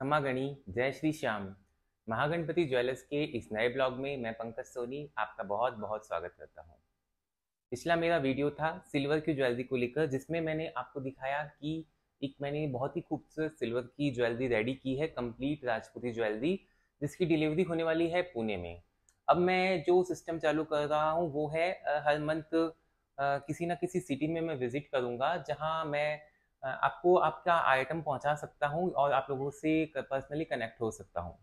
खमागणी, जय श्री श्याम। महागणपति ज्वेलर्स के इस नए ब्लॉग में मैं पंकज सोनी आपका बहुत बहुत स्वागत करता हूँ। पिछला मेरा वीडियो था सिल्वर की ज्वेलरी को लेकर, जिसमें मैंने आपको दिखाया कि एक मैंने बहुत ही खूबसूरत सिल्वर की ज्वेलरी रेडी की है, कंप्लीट राजपूती ज्वेलरी, जिसकी डिलीवरी होने वाली है पुणे में। अब मैं जो सिस्टम चालू कर रहा हूँ, वो है हर मंथ किसी ना किसी सिटी में मैं विज़िट करूँगा, जहाँ मैं आपको आपका आइटम पहुँचा सकता हूँ और आप लोगों से पर्सनली कनेक्ट हो सकता हूँ।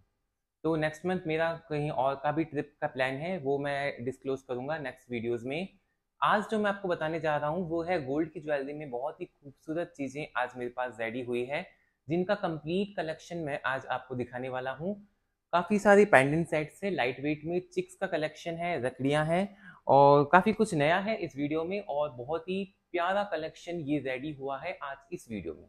तो नेक्स्ट मंथ मेरा कहीं और का भी ट्रिप का प्लान है, वो मैं डिस्क्लोज करूँगा नेक्स्ट वीडियोस में। आज जो मैं आपको बताने जा रहा हूँ, वो है गोल्ड की ज्वेलरी में बहुत ही खूबसूरत चीज़ें आज मेरे पास रेडी हुई है, जिनका कंप्लीट कलेक्शन मैं आज आपको दिखाने वाला हूँ। काफ़ी सारी पेंडेंट सेट्स है लाइट वेट में चिक्स का कलेक्शन है रकड़ियाँ हैं और काफ़ी कुछ नया है इस वीडियो में और बहुत ही प्यारा कलेक्शन ये रेडी हुआ है आज इस वीडियो में।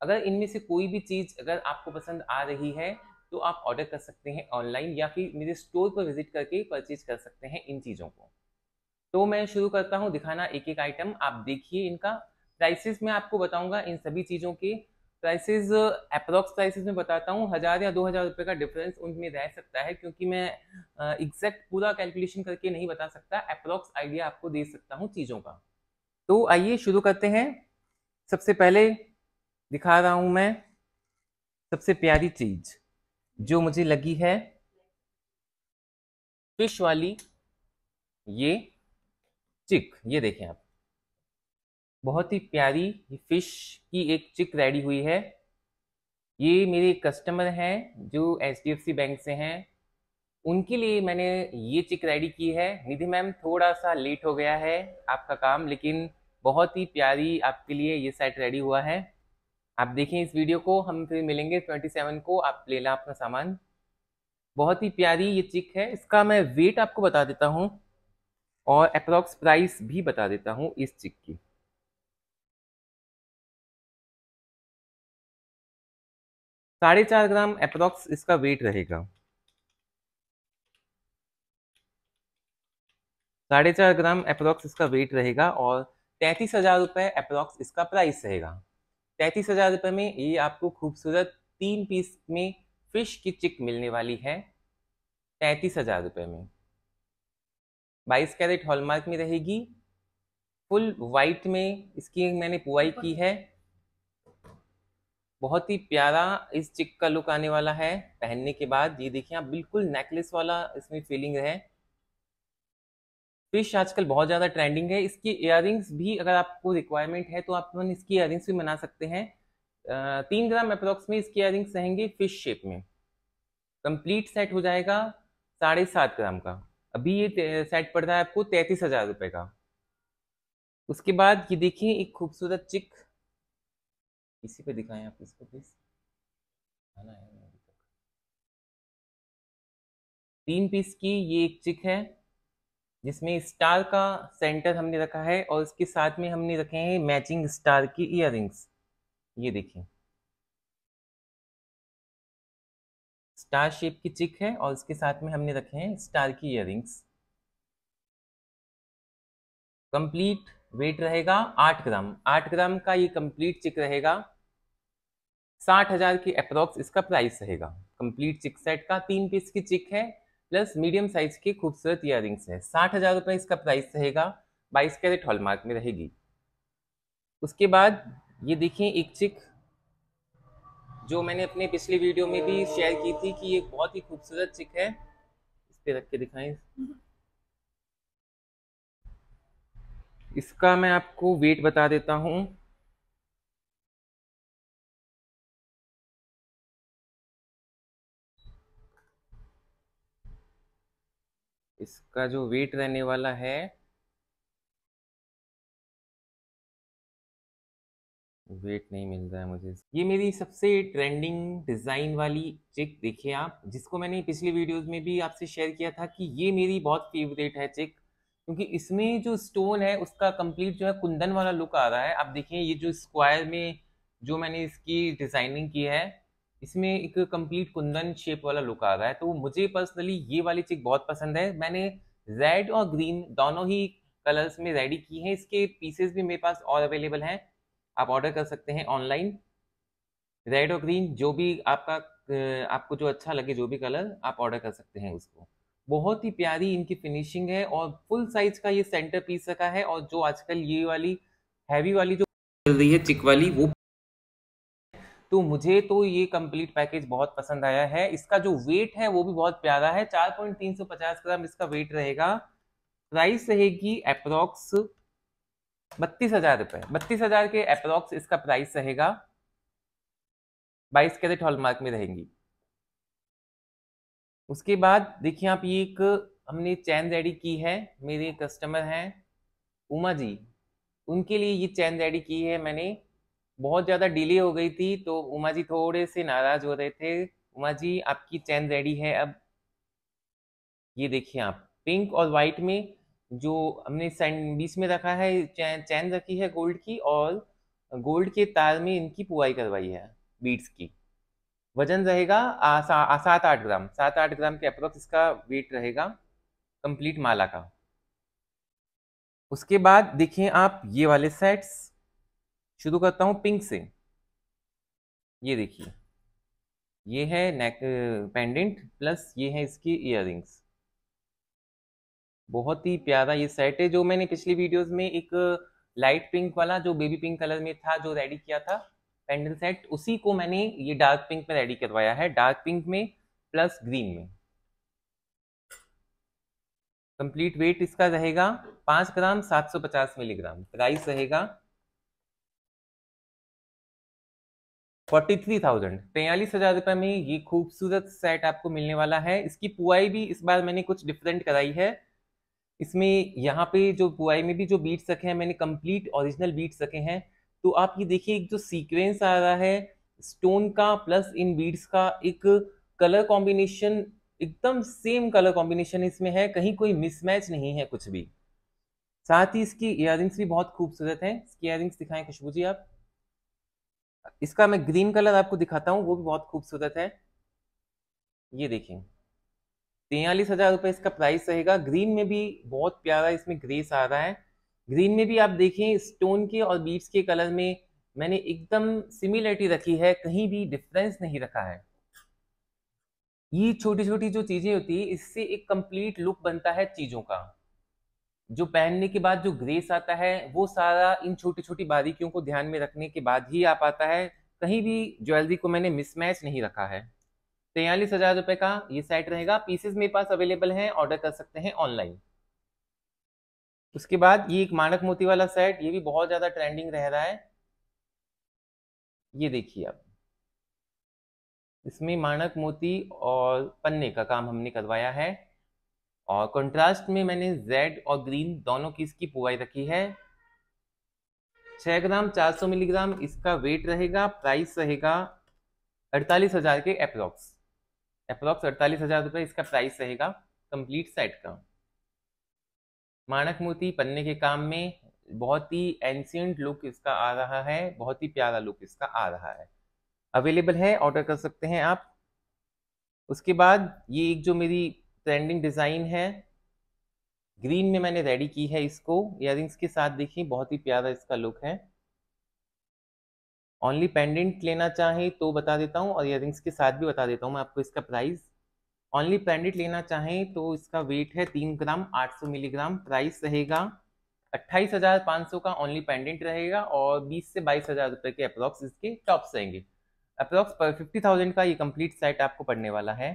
अगर इनमें से कोई भी चीज़ अगर आपको पसंद आ रही है तो आप ऑर्डर कर सकते हैं ऑनलाइन या फिर मेरे स्टोर पर विज़िट करके परचेज कर सकते हैं इन चीज़ों को। तो मैं शुरू करता हूँ दिखाना एक एक आइटम आप देखिए इनका। प्राइसेस मैं आपको बताऊँगा इन सभी चीज़ों के। प्राइसेस अप्रोक्स प्राइसेस में बताता हूँ। हज़ार या दो हज़ार रुपये का डिफरेंस उनमें रह सकता है क्योंकि मैं एग्जैक्ट पूरा कैलकुलेशन करके नहीं बता सकता। अप्रोक्स आइडिया आपको दे सकता हूँ चीज़ों का। तो आइए शुरू करते हैं। सबसे पहले दिखा रहा हूँ मैं सबसे प्यारी चीज़ जो मुझे लगी है। फ़िश वाली, ये चिक, ये देखें आप। बहुत ही प्यारी फ़िश की एक चिक रेडी हुई है। ये मेरे कस्टमर हैं जो H D F C bank से हैं। उनके लिए मैंने ये चिक रेडी की है। निधि मैम, थोड़ा सा लेट हो गया है आपका काम, लेकिन बहुत ही प्यारी आपके लिए ये सेट रेडी हुआ है। आप देखें इस वीडियो को, हम फिर मिलेंगे ट्वेंटी सेवन को, आप ले लें अपना सामान। बहुत ही प्यारी ये चिक है। इसका मैं वेट आपको बता देता हूँ और अप्रॉक्स प्राइस भी बता देता हूँ इस चिक की। साढ़े चार ग्राम अप्रॉक्स इसका वेट रहेगा। साढ़े चार ग्राम अप्रोक्स इसका वेट रहेगा और तैंतीस हज़ार रुपये अप्रोक्स इसका प्राइस रहेगा। तैंतीस हज़ार रुपये में ये आपको खूबसूरत तीन पीस में फ़िश की चिक मिलने वाली है तैंतीस हज़ार रुपये में। बाईस कैरेट हॉलमार्क में रहेगी। फुल वाइट में इसकी मैंने पुआई की है। बहुत ही प्यारा इस चिक का लुक आने वाला है। पहनने के बाद ये देखिए आप बिल्कुल नेकलेस वाला इसमें फीलिंग है। फ़िश आजकल बहुत ज़्यादा ट्रेंडिंग है। इसकी इयर भी अगर आपको रिक्वायरमेंट है तो आप इसकी इयर भी बना सकते हैं। तीन ग्राम अप्रोक्स में इसकी इयर रहेंगे फ़िश शेप में। कंप्लीट सेट हो जाएगा साढ़े सात ग्राम का। अभी ये सेट पड़ रहा है आपको तैंतीस हज़ार रुपये का। उसके बाद ये देखिए, एक खूबसूरत चिक इसी पे दिखाएँ आप इसको प्लीज़ तीन पीस की ये एक चिक है। जिसमें स्टार का सेंटर हमने रखा है और इसके साथ में हमने रखे हैं मैचिंग स्टार की इयर ये देखिए। स्टार शेप की चिक है और इसके साथ में हमने रखे हैं स्टार की इयर कंप्लीट वेट रहेगा आठ ग्राम। आठ ग्राम का ये कंप्लीट चिक रहेगा। साठ हज़ार की अप्रोक्स इसका प्राइस रहेगा। कंप्लीट चिक सेट का तीन पीस की चिक है। प्लस मीडियम साइज़ की खूबसूरत इयर है। साठ हज़ार रुपये इसका प्राइस रहेगा, बाईस कैरेट हॉलमार्क में रहेगी। उसके बाद ये देखिए एक चिक जो मैंने अपने पिछले वीडियो में भी शेयर की थी कि ये बहुत ही खूबसूरत चिक है। इस पे रख के दिखाएँ। इसका मैं आपको वेट बता देता हूँ। इसका जो वेट रहने वाला है, वेट नहीं मिल रहा है मुझे। ये मेरी सबसे ट्रेंडिंग डिज़ाइन वाली चिक देखिए आप, जिसको मैंने पिछली वीडियोस में भी आपसे शेयर किया था कि ये मेरी बहुत फेवरेट है चिक क्योंकि इसमें जो स्टोन है, उसका कंप्लीट जो है कुंदन वाला लुक आ रहा है। आप देखिए ये जो स्क्वायर में जो मैंने इसकी डिज़ाइनिंग की है इसमें एक कंप्लीट कुंदन शेप वाला लुक आ रहा है तो मुझे पर्सनली ये वाली चिक बहुत पसंद है। मैंने रेड और ग्रीन दोनों ही कलर्स में रेडी की हैं। इसके पीसेस भी मेरे पास और अवेलेबल हैं। आप ऑर्डर कर सकते हैं ऑनलाइन रेड और ग्रीन जो भी आपका आपको जो अच्छा लगे, जो भी कलर आप ऑर्डर कर सकते हैं उसको। बहुत ही प्यारी इनकी फिनिशिंग है और फुल साइज़ का ये सेंटर पीस रखा है और जो आजकल ये वाली हैवी वाली जो चल रही है चिक वाली, वो तो मुझे तो ये कंप्लीट पैकेज बहुत पसंद आया है। इसका जो वेट है, वो भी बहुत प्यारा है। चार पॉइंट तीन सौ पचास ग्राम इसका वेट रहेगा। प्राइस रहेगी अप्रोक्स बत्तीस हज़ार रुपए। बत्तीस हज़ार के अप्रोक्स इसका प्राइस रहेगा। बाईस कैरेट हॉलमार्क में रहेंगी। उसके बाद देखिए आप, ये एक हमने चैन रेडी की है। मेरे कस्टमर हैं उमा जी। उनके लिए ये चैन रेडी की है मैंने। बहुत ज़्यादा डिले हो गई थी तो उमा जी थोड़े से नाराज़ हो रहे थे। उमा जी, आपकी चैन रेडी है अब। ये देखिए आप पिंक और वाइट में जो हमने बीच में रखा है, चैन चैन रखी है गोल्ड की और गोल्ड के तार में इनकी पुआई करवाई है बीट्स की। वज़न रहेगा सात आठ ग्राम, सात आठ ग्राम के अप्रोक्स इसका वेट रहेगा कंप्लीट माला का। उसके बाद देखिए आप ये वाले सेट्स शुरू करता हूँ पिंक से। ये देखिए। ये है नेक पेंडेंट प्लस ये है इसकी इयर बहुत ही प्यारा ये सेट है, जो मैंने पिछली वीडियोस में एक लाइट पिंक वाला, जो बेबी पिंक कलर में था, जो रेडी किया था पेंडल सेट उसी को मैंने ये डार्क पिंक में रेडी करवाया है। डार्क पिंक में प्लस ग्रीन में। कंप्लीट वेट इसका रहेगा पाँच ग्राम सात सौ पचास मिलीग्राम प्राइस रहेगा फोर्टी थ्री थाउज़ेंड तैयलीस हज़ार रुपए में ये खूबसूरत सेट आपको मिलने वाला है। इसकी पुआई भी इस बार मैंने कुछ डिफरेंट कराई है। इसमें यहाँ पे जो पुआई में भी जो बीट्स रखे हैं, मैंने कंप्लीट ओरिजिनल बीट्स रखे हैं। तो आप ये देखिए, एक जो सीक्वेंस आ रहा है स्टोन का प्लस इन बीड्स का एक कलर कॉम्बिनेशन एकदम सेम कलर कॉम्बिनेशन इसमें है। कहीं कोई मिसमैच नहीं है कुछ भी। साथ ही इसकी इयर भी बहुत खूबसूरत है। इसकी इयर दिखाएँ खुशबू जी आप। इसका मैं ग्रीन कलर आपको दिखाता हूँ, वो भी बहुत खूबसूरत है। ये देखिए। तैयलीस हज़ार रुपये इसका प्राइस रहेगा। ग्रीन में भी बहुत प्यारा इसमें ग्रेस आ रहा है। ग्रीन में भी आप देखें, स्टोन के और बीट्स के कलर में मैंने एकदम सिमिलरिटी रखी है, कहीं भी डिफरेंस नहीं रखा है। ये छोटी छोटी जो चीज़ें होती है, इससे एक कंप्लीट लुक बनता है चीज़ों का। जो पहनने के बाद जो ग्रेस आता है, वो सारा इन छोटी छोटी बारीकियों को ध्यान में रखने के बाद ही आ पाता है। कहीं भी ज्वेलरी को मैंने मिसमैच नहीं रखा है। तैयलीस हज़ार रुपए का ये सेट रहेगा। पीसेस मेरे पास अवेलेबल हैं ऑर्डर कर सकते हैं ऑनलाइन उसके बाद ये एक मानक मोती वाला सेट ये भी बहुत ज़्यादा ट्रेंडिंग रह रहा है। ये देखिए आप। इसमें मानक मोती और पन्ने का काम हमने करवाया है। और कंट्रास्ट में मैंने जेड और ग्रीन दोनों की इसकी पुआई रखी है। छः ग्राम 400 मिलीग्राम इसका वेट रहेगा प्राइस रहेगा अड़तालीस हज़ार के अप्रोक्स अप्रोक्स अड़तालीस हज़ार रुपये इसका प्राइस रहेगा कंप्लीट सेट का। मानक मोती पन्ने के काम में बहुत ही एंशियंट लुक इसका आ रहा है, बहुत ही प्यारा लुक इसका आ रहा है। अवेलेबल है ऑर्डर कर सकते हैं आप। उसके बाद ये एक जो मेरी ट्रेंडिंग डिज़ाइन है। ग्रीन में मैंने रेडी की है इसको। इयर के साथ देखिए, बहुत ही प्यारा इसका लुक है। ओनली पेंडेंट लेना चाहें तो बता देता हूँ और इयर के साथ भी बता देता हूँ मैं आपको इसका प्राइस ओनली पेंडेंट लेना चाहें तो इसका वेट है तीन ग्राम, आठ सौ मिलीग्राम प्राइस रहेगा। अट्ठाईस हज़ार पाँच सौ का ओनली पेंडेंट रहेगा और बीस से बाईस हज़ार रुपए के अप्रोक्स इसके टॉप्स रहेंगे। अप्रोक्स पर फिफ्टी थाउज़ेंड का ये कंप्लीट सेट आपको पड़ने वाला है।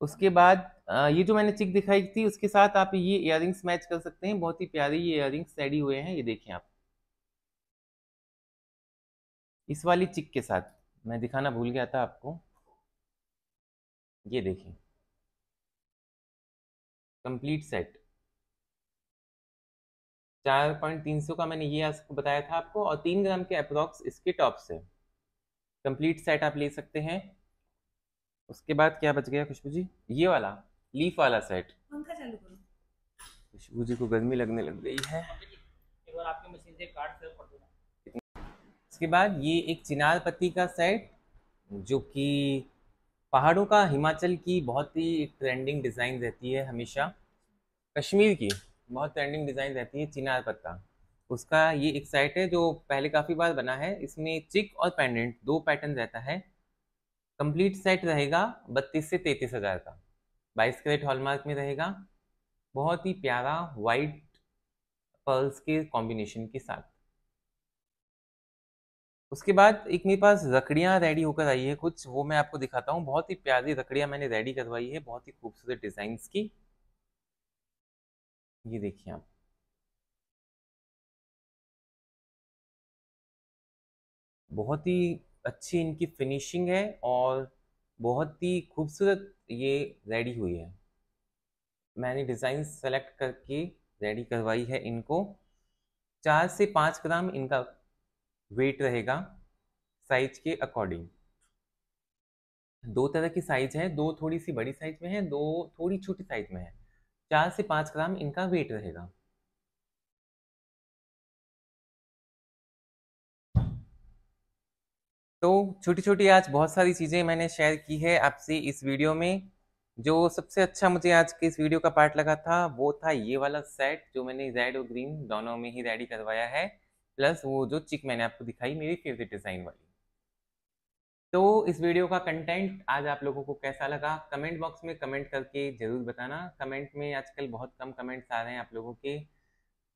उसके बाद ये जो मैंने चिक दिखाई थी, उसके साथ आप ये इयर मैच कर सकते हैं। बहुत ही प्यारे ये इयर रेडी हुए हैं, ये देखें आप। इस वाली चिक के साथ, मैं दिखाना भूल गया था आपको। ये देखें। कंप्लीट सेट चार पॉइंट तीन सौ का मैंने ये आपको बताया था आपको, और तीन ग्राम के अप्रोक्स इसके टॉप से कंप्लीट सेट आप ले सकते हैं। उसके बाद क्या बच गया खुशबू जी? ये वाला लीफ वाला सेट पंखा चालू करो। खुशबू जी को गर्मी लगने लग गई है। एक बार आपकी मशीन से कार्ड से पढ़ इसके बाद ये एक चिनार पत्ती का सेट जो कि पहाड़ों का हिमाचल की बहुत ही ट्रेंडिंग डिज़ाइन रहती है हमेशा। कश्मीर की बहुत ट्रेंडिंग डिज़ाइन रहती है चिनार पत्ता। उसका ये एक साइट है जो पहले काफ़ी बार बना है। इसमें चिक और पेंडेंट दो पैटर्न रहता है। कंप्लीट सेट रहेगा बत्तीस से तैतीस हज़ार का। बाईस कैरेट हॉलमार्क में रहेगा। बहुत ही प्यारा वाइट पर्ल्स के कॉम्बिनेशन के साथ। उसके बाद एक मेरे पास रकड़ियाँ रेडी होकर आई है कुछ, वो मैं आपको दिखाता हूँ। बहुत ही प्यारी रकड़ियाँ मैंने रेडी करवाई है, बहुत ही खूबसूरत डिज़ाइंस की। ये देखिए आप। बहुत ही अच्छी इनकी फिनिशिंग है और बहुत ही खूबसूरत ये रेडी हुई है। मैंने डिज़ाइन सेलेक्ट करके रेडी करवाई है इनको। चार से पाँच ग्राम इनका वेट रहेगा साइज़ के अकॉर्डिंग दो तरह की साइज़ है, दो थोड़ी सी बड़ी साइज़ में है, दो थोड़ी छोटी साइज़ में है। चार से पाँच ग्राम इनका वेट रहेगा। तो छोटी छोटी आज बहुत सारी चीज़ें मैंने शेयर की है आपसे इस वीडियो में। जो सबसे अच्छा मुझे आज के इस वीडियो का पार्ट लगा था, वो था ये वाला सेट जो मैंने रेड और ग्रीन दोनों में ही रेडी करवाया है। प्लस वो जो चिक मैंने आपको दिखाई, मेरी फेवरेट डिज़ाइन वाली। तो इस वीडियो का कंटेंट आज आप लोगों को कैसा लगा? कमेंट बॉक्स में कमेंट करके ज़रूर बताना। कमेंट में आजकल बहुत कम कमेंट्स आ रहे हैं आप लोगों के।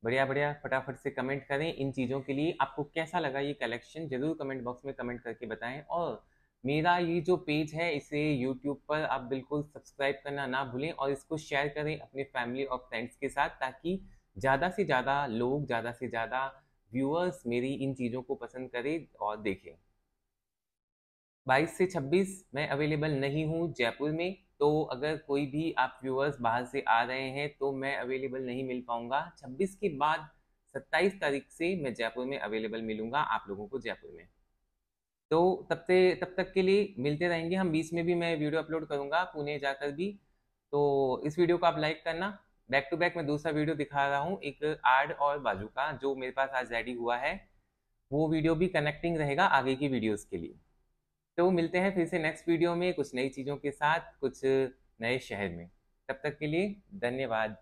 बढ़िया बढ़िया। फटाफट से कमेंट करें इन चीज़ों के लिए। आपको कैसा लगा ये कलेक्शन ज़रूर कमेंट बॉक्स में कमेंट करके बताएँ। और मेरा ये जो पेज है, इसे यूट्यूब पर आप बिल्कुल सब्सक्राइब करना ना भूलें और इसको शेयर करें अपने फैमिली और फ्रेंड्स के साथ ताकि ज़्यादा से ज़्यादा लोग, ज़्यादा से ज़्यादा व्यूअर्स मेरी इन चीज़ों को पसंद करें और देखें। 22 से 26 मैं अवेलेबल नहीं हूँ जयपुर में। तो अगर कोई भी आप व्यूअर्स बाहर से आ रहे हैं तो मैं अवेलेबल नहीं मिल पाऊँगा। 26 के बाद 27 तारीख से मैं जयपुर में अवेलेबल मिलूँगा आप लोगों को जयपुर में। तो तब से, तब तक के लिए मिलते रहेंगे हम। बीच में भी मैं वीडियो अपलोड करूँगा, पुणे जाकर भी। तो इस वीडियो को आप लाइक करना। बैक टू बैक मैं दूसरा वीडियो दिखा रहा हूँ, एक आर्ड और बाजू का, जो मेरे पास आज रेडी हुआ है। वो वीडियो भी कनेक्टिंग रहेगा आगे की वीडियोस के लिए। तो मिलते हैं फिर से नेक्स्ट वीडियो में कुछ नई चीज़ों के साथ, कुछ नए शहर में। तब तक के लिए धन्यवाद।